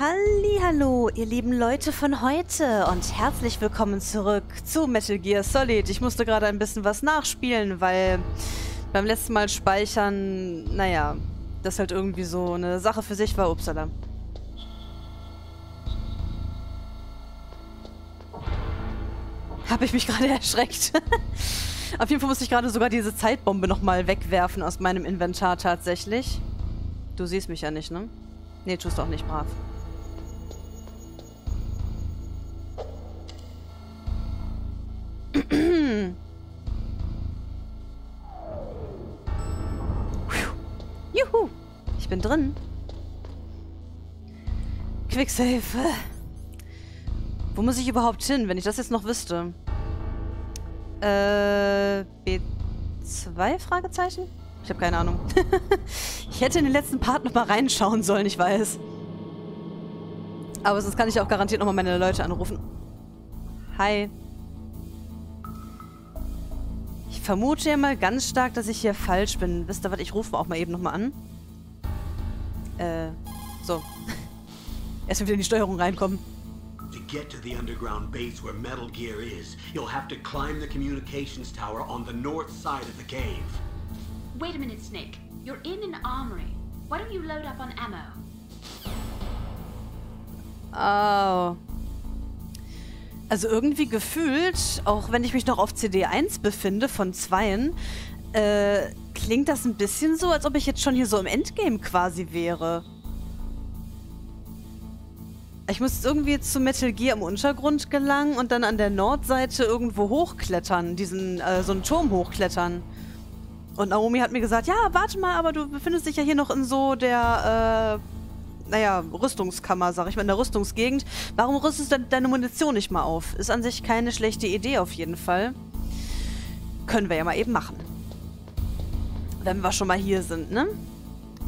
Hallo, ihr lieben Leute von heute und herzlich willkommen zurück zu Metal Gear Solid. Ich musste gerade ein bisschen was nachspielen, weil beim letzten Mal speichern, naja, das halt irgendwie so eine Sache für sich war. Upsala. Habe ich mich gerade erschreckt. Auf jeden Fall musste ich gerade sogar diese Zeitbombe nochmal wegwerfen aus meinem Inventar tatsächlich. Du siehst mich ja nicht, ne? Nee, tust auch nicht, brav. Drin. Quicksave. Wo muss ich überhaupt hin, wenn ich das jetzt noch wüsste? Äh, B2? Fragezeichen? Ich habe keine Ahnung. ich hätte in den letzten Part noch mal reinschauen sollen, ich weiß. Aber sonst kann ich auch garantiert noch mal meine Leute anrufen. Hi. Ich vermute ja mal ganz stark, dass ich hier falsch bin. Wisst ihr was, ich rufe auch mal eben noch mal an. Äh, so. Erst wieder in die Steuerung reinkommen. To get to the underground base where Metal Gear is, you'll have to climb the communications tower on the north side of the cave. Wait a minute, Snake. You're in an armory. Why don't you load up on ammo? Oh. Also irgendwie gefühlt, auch wenn ich mich noch auf CD1 befinde von zweien, äh, klingt das ein bisschen so, als ob ich jetzt schon hier so im Endgame quasi wäre. Ich muss irgendwie zu Metal Gear im Untergrund gelangen und dann an der Nordseite irgendwo hochklettern, diesen, äh, so einen Turm hochklettern. Und Naomi hat mir gesagt, ja, warte mal, aber du befindest dich ja hier noch in so der, äh, naja, Rüstungskammer, sag ich mal, in der Rüstungsgegend. Warum rüstest du de deine Munition nicht mal auf? Ist an sich keine schlechte Idee auf jeden Fall. Können wir ja mal eben machen. Wenn wir schon mal hier sind, ne?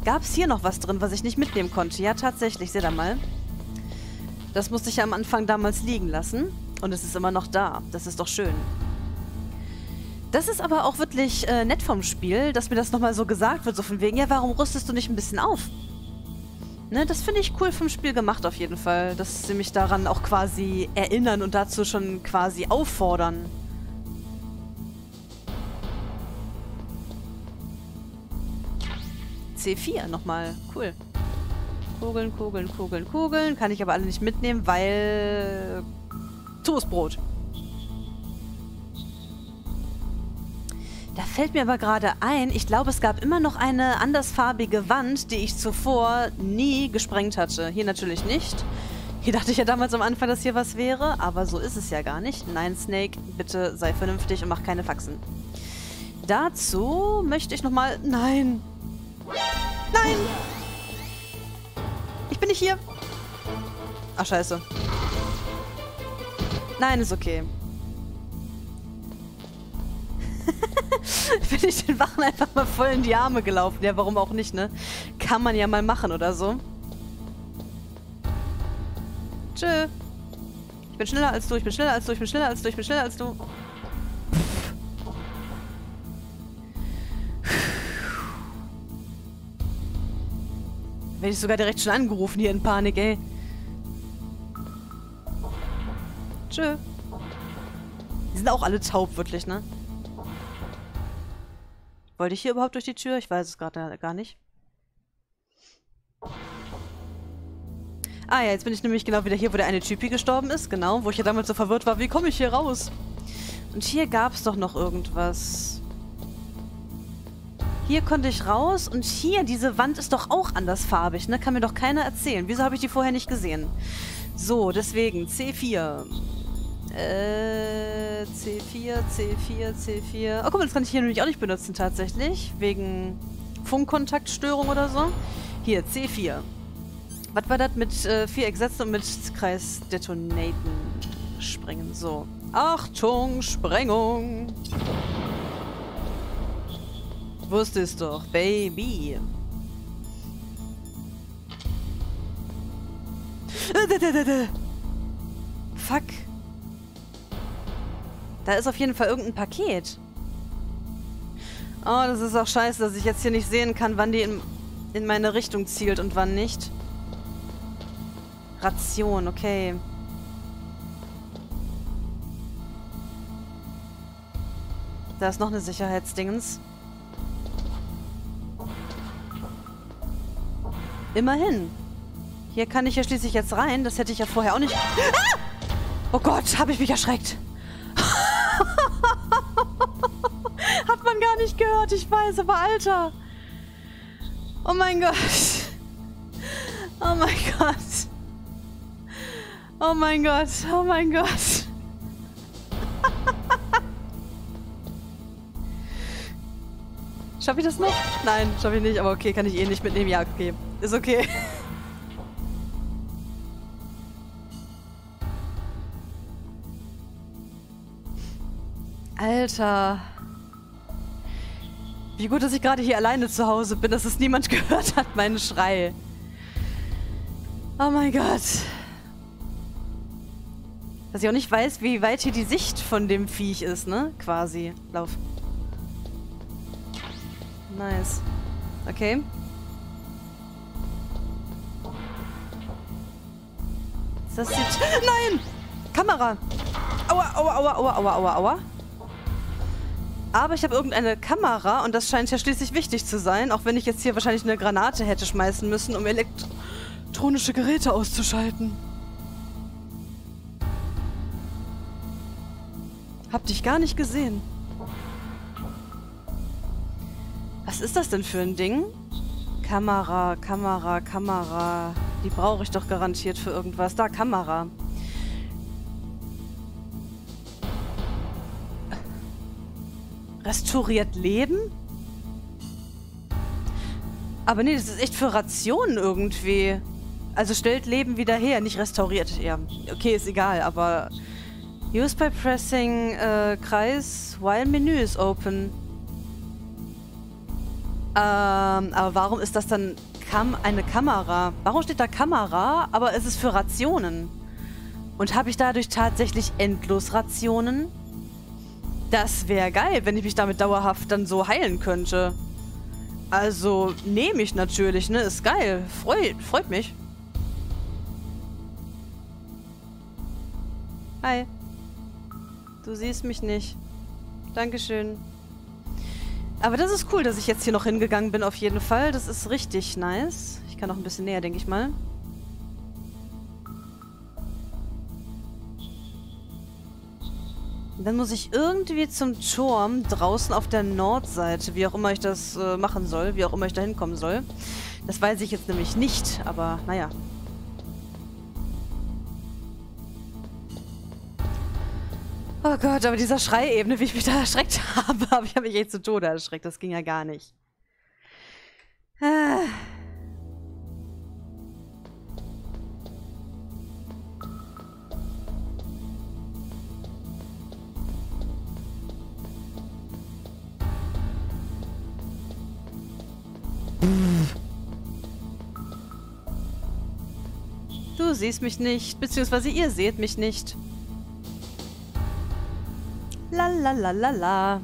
Gab es hier noch was drin, was ich nicht mitnehmen konnte? Ja, tatsächlich, seht ihr mal. Das musste ich ja am Anfang damals liegen lassen. Und es ist immer noch da. Das ist doch schön. Das ist aber auch wirklich äh, nett vom Spiel, dass mir das nochmal so gesagt wird, so von wegen, ja, warum rüstest du nicht ein bisschen auf? Ne, das finde ich cool vom Spiel gemacht auf jeden Fall, dass sie mich daran auch quasi erinnern und dazu schon quasi auffordern. C4 nochmal, cool. Kugeln, Kugeln, Kugeln, Kugeln. Kann ich aber alle nicht mitnehmen, weil... Toastbrot. Da fällt mir aber gerade ein, ich glaube, es gab immer noch eine andersfarbige Wand, die ich zuvor nie gesprengt hatte. Hier natürlich nicht. Hier dachte ich ja damals am Anfang, dass hier was wäre, aber so ist es ja gar nicht. Nein, Snake, bitte sei vernünftig und mach keine Faxen. Dazu möchte ich nochmal... Nein! Nein! Bin nicht hier. Ach, scheiße. Nein, ist okay. bin ich den Wachen einfach mal voll in die Arme gelaufen. Ja, warum auch nicht, ne? Kann man ja mal machen oder so. Tschö. Ich bin schneller als du, ich bin schneller als du, ich bin schneller als du, ich bin schneller als du. Werde ich sogar direkt schon angerufen hier in Panik, ey. Tschö. Die sind auch alle taub, wirklich, ne? Wollte ich hier überhaupt durch die Tür? Ich weiß es gerade gar nicht. Ah ja, jetzt bin ich nämlich genau wieder hier, wo der eine Typi gestorben ist. Genau, wo ich ja damals so verwirrt war. Wie komme ich hier raus? Und hier gab es doch noch irgendwas. Hier konnte ich raus und hier, diese Wand ist doch auch andersfarbig, ne? Kann mir doch keiner erzählen. Wieso habe ich die vorher nicht gesehen? So, deswegen C4. Äh, C4, C4, C4. Oh, guck mal, das kann ich hier nämlich auch nicht benutzen tatsächlich. Wegen Funkkontaktstörung oder so. Hier, C4. Was war das mit äh, Viereck setzen und mit Kreis detonaten springen? So. Achtung, Sprengung! Wusstest doch, Baby. Fuck. Da ist auf jeden Fall irgendein Paket. Oh, das ist auch scheiße, dass ich jetzt hier nicht sehen kann, wann die in, in meine Richtung zielt und wann nicht. Ration, okay. Da ist noch eine Sicherheitsdingens. Immerhin. Hier kann ich ja schließlich jetzt rein. Das hätte ich ja vorher auch nicht... Ah! Oh Gott, habe ich mich erschreckt. Hat man gar nicht gehört, ich weiß, aber Alter. Oh mein Gott. Oh mein Gott. Oh mein Gott, oh mein Gott. Schaffe ich das noch? Nein, schaffe ich nicht, aber okay, kann ich eh nicht mitnehmen. Ja, okay. Ist okay. Alter. Wie gut, dass ich gerade hier alleine zu Hause bin, dass es niemand gehört hat, meinen Schrei. Oh mein Gott. Dass ich auch nicht weiß, wie weit hier die Sicht von dem Viech ist, ne? Quasi. Lauf. Nice. Okay. Das sieht... Nein! Kamera! Aua, aua, aua, aua, aua, aua, aua. Aber ich habe irgendeine Kamera und das scheint ja schließlich wichtig zu sein, auch wenn ich jetzt hier wahrscheinlich eine Granate hätte schmeißen müssen, um elektronische Geräte auszuschalten. Hab dich gar nicht gesehen. Was ist das denn für ein Ding? Kamera, Kamera, Kamera. Die brauche ich doch garantiert für irgendwas. Da, Kamera. Restauriert Leben? Aber nee, das ist echt für Rationen irgendwie. Also stellt Leben wieder her, nicht restauriert. Ja, okay, ist egal, aber... Use by pressing äh, Kreis while Menü is open. Ähm, aber warum ist das dann Kam eine Kamera? Warum steht da Kamera, aber es ist für Rationen? Und habe ich dadurch tatsächlich endlos Rationen? Das wäre geil, wenn ich mich damit dauerhaft dann so heilen könnte. Also, nehme ich natürlich, ne? Ist geil. Freut, freut mich. Hi. Du siehst mich nicht. Dankeschön. Aber das ist cool, dass ich jetzt hier noch hingegangen bin auf jeden Fall. Das ist richtig nice. Ich kann noch ein bisschen näher, denke ich mal. Dann muss ich irgendwie zum Turm draußen auf der Nordseite, wie auch immer ich das äh, machen soll, wie auch immer ich da hinkommen soll. Das weiß ich jetzt nämlich nicht, aber naja. Gott, aber dieser Schreiebene, wie ich mich da erschreckt habe, habe ich mich echt zu Tode erschreckt. Das ging ja gar nicht. Du siehst mich nicht, beziehungsweise ihr seht mich nicht. Lalalala.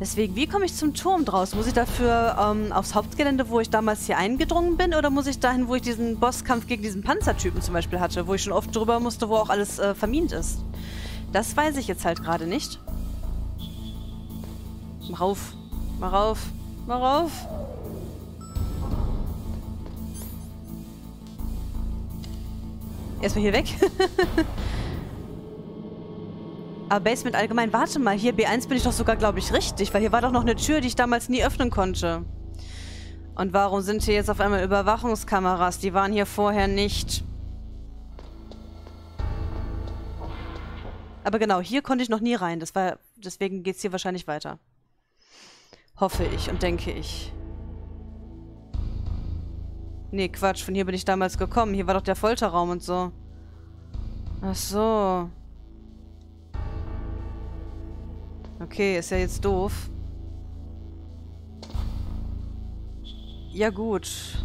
Deswegen, wie komme ich zum Turm draus? Muss ich dafür ähm, aufs Hauptgelände, wo ich damals hier eingedrungen bin? Oder muss ich dahin, wo ich diesen Bosskampf gegen diesen Panzertypen zum Beispiel hatte? Wo ich schon oft drüber musste, wo auch alles äh, vermint ist? Das weiß ich jetzt halt gerade nicht. Mach auf. Mach auf. Mach auf. Erstmal hier weg. Aber Basement allgemein, warte mal, hier B1 bin ich doch sogar, glaube ich, richtig, weil hier war doch noch eine Tür, die ich damals nie öffnen konnte. Und warum sind hier jetzt auf einmal Überwachungskameras? Die waren hier vorher nicht. Aber genau, hier konnte ich noch nie rein. Das war, deswegen geht es hier wahrscheinlich weiter. Hoffe ich und denke ich. Nee, Quatsch. Von hier bin ich damals gekommen. Hier war doch der Folterraum und so. Ach so. Okay, ist ja jetzt doof. Ja gut.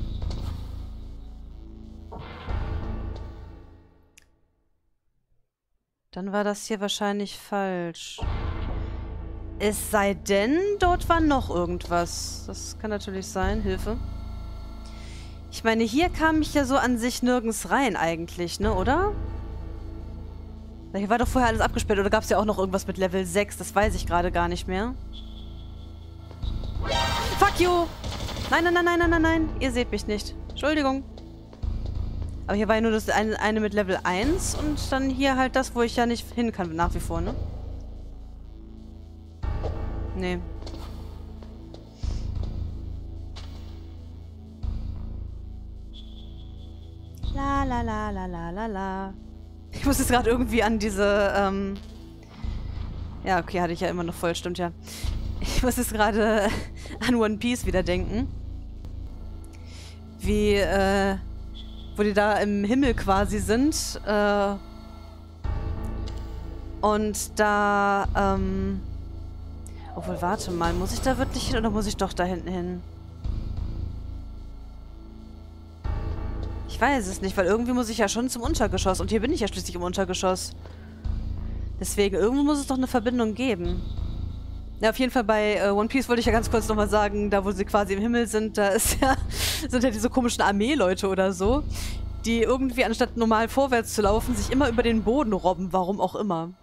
Dann war das hier wahrscheinlich falsch. Es sei denn, dort war noch irgendwas. Das kann natürlich sein. Hilfe. Ich meine, hier kam ich ja so an sich nirgends rein eigentlich, ne, oder? Hier war doch vorher alles abgesperrt. Oder gab es ja auch noch irgendwas mit Level 6? Das weiß ich gerade gar nicht mehr. Fuck you! Nein, nein, nein, nein, nein, nein, nein. Ihr seht mich nicht. Entschuldigung. Aber hier war ja nur das eine, eine mit Level 1 und dann hier halt das, wo ich ja nicht hin kann, nach wie vor, ne? Nee. La la la la la la la. Ich muss jetzt gerade irgendwie an diese, ähm Ja, okay, hatte ich ja immer noch voll, stimmt ja. Ich muss jetzt gerade an One Piece wieder denken. Wie, äh, wo die da im Himmel quasi sind, äh, und da, ähm, obwohl, warte mal, muss ich da wirklich hin oder muss ich doch da hinten hin? Weiß es nicht, weil irgendwie muss ich ja schon zum Untergeschoss. Und hier bin ich ja schließlich im Untergeschoss. Deswegen, irgendwo muss es doch eine Verbindung geben. Ja, auf jeden Fall bei äh, One Piece wollte ich ja ganz kurz nochmal sagen, da wo sie quasi im Himmel sind, da ist ja, sind ja diese komischen Armeeleute oder so, die irgendwie anstatt normal vorwärts zu laufen, sich immer über den Boden robben, warum auch immer.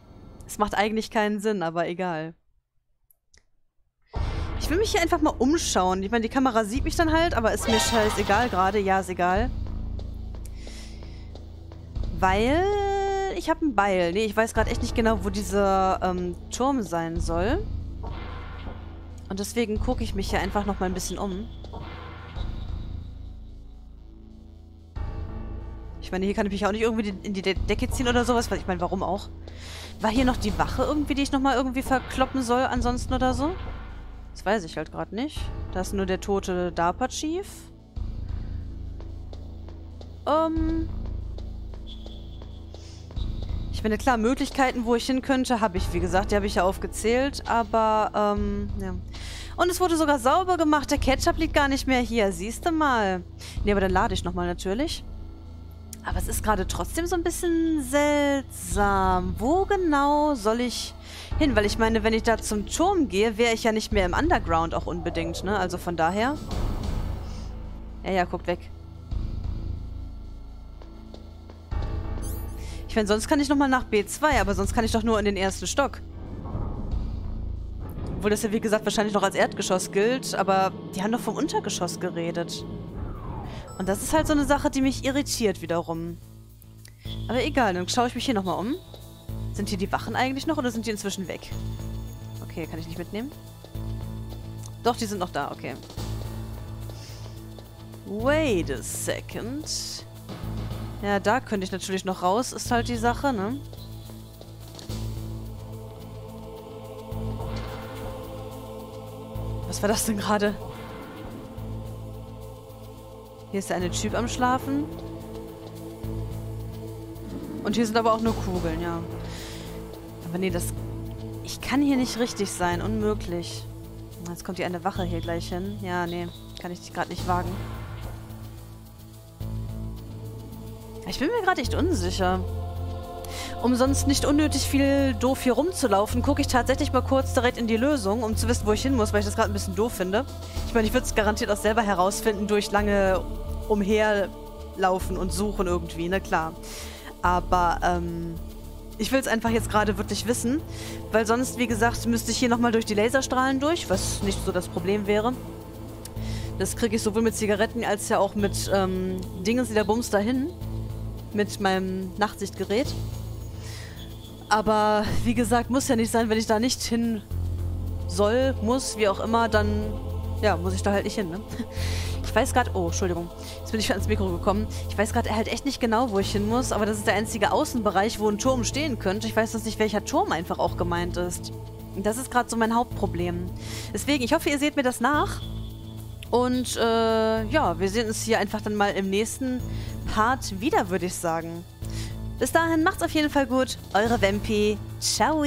Es macht eigentlich keinen Sinn, aber egal. Ich will mich hier einfach mal umschauen. Ich meine, die Kamera sieht mich dann halt, aber ist mir scheißegal gerade. Ja, ist egal. Weil ich habe ein Beil. Nee, ich weiß gerade echt nicht genau, wo dieser ähm, Turm sein soll. Und deswegen gucke ich mich hier einfach noch mal ein bisschen um. Ich meine, hier kann ich mich auch nicht irgendwie in die De Decke ziehen oder sowas. Ich meine, warum auch? War hier noch die Wache irgendwie, die ich noch mal irgendwie verkloppen soll ansonsten oder so? Das weiß ich halt gerade nicht. Da ist nur der tote DARPA-Chief. Ähm... Ich meine, klar, Möglichkeiten, wo ich hin könnte, habe ich, wie gesagt, die habe ich ja aufgezählt, aber, ähm, ja. Und es wurde sogar sauber gemacht, der Ketchup liegt gar nicht mehr hier, siehst du mal. Nee, aber dann lade ich nochmal natürlich. Aber es ist gerade trotzdem so ein bisschen seltsam. Wo genau soll ich hin? Weil ich meine, wenn ich da zum Turm gehe, wäre ich ja nicht mehr im Underground auch unbedingt, ne? Also von daher... Ja, ja, guckt weg. Ich meine, sonst kann ich nochmal nach B2, aber sonst kann ich doch nur in den ersten Stock. Obwohl das ja, wie gesagt, wahrscheinlich noch als Erdgeschoss gilt, aber die haben doch vom Untergeschoss geredet. Und das ist halt so eine Sache, die mich irritiert wiederum. Aber egal, dann schaue ich mich hier nochmal um. Sind hier die Wachen eigentlich noch oder sind die inzwischen weg? Okay, kann ich nicht mitnehmen? Doch, die sind noch da, okay. Wait a second. Ja, da könnte ich natürlich noch raus, ist halt die Sache, ne? Was war das denn gerade? Hier ist der eine Typ am Schlafen. Und hier sind aber auch nur Kugeln, ja. Aber nee, das... Ich kann hier nicht richtig sein. Unmöglich. Jetzt kommt die eine Wache hier gleich hin. Ja, nee. Kann ich gerade nicht wagen. Ich bin mir gerade echt unsicher. Um sonst nicht unnötig viel doof hier rumzulaufen, gucke ich tatsächlich mal kurz direkt in die Lösung, um zu wissen, wo ich hin muss, weil ich das gerade ein bisschen doof finde. Ich meine, ich würde es garantiert auch selber herausfinden durch lange umherlaufen und suchen irgendwie, ne, klar. Aber, ähm, ich will es einfach jetzt gerade wirklich wissen, weil sonst, wie gesagt, müsste ich hier nochmal durch die Laserstrahlen durch, was nicht so das Problem wäre. Das kriege ich sowohl mit Zigaretten als ja auch mit ähm, Dingens, die der Bums dahin mit meinem Nachtsichtgerät. Aber wie gesagt, muss ja nicht sein, wenn ich da nicht hin soll, muss, wie auch immer, dann ja, muss ich da halt nicht hin, ne? Ich weiß gerade, oh, Entschuldigung, jetzt bin ich ans Mikro gekommen. Ich weiß gerade halt echt nicht genau, wo ich hin muss, aber das ist der einzige Außenbereich, wo ein Turm stehen könnte. Ich weiß jetzt nicht, welcher Turm einfach auch gemeint ist. Das ist gerade so mein Hauptproblem. Deswegen, ich hoffe, ihr seht mir das nach. Und äh, ja, wir sehen uns hier einfach dann mal im nächsten Part wieder, würde ich sagen. Bis dahin, macht's auf jeden Fall gut. Eure Vampi. Ciao.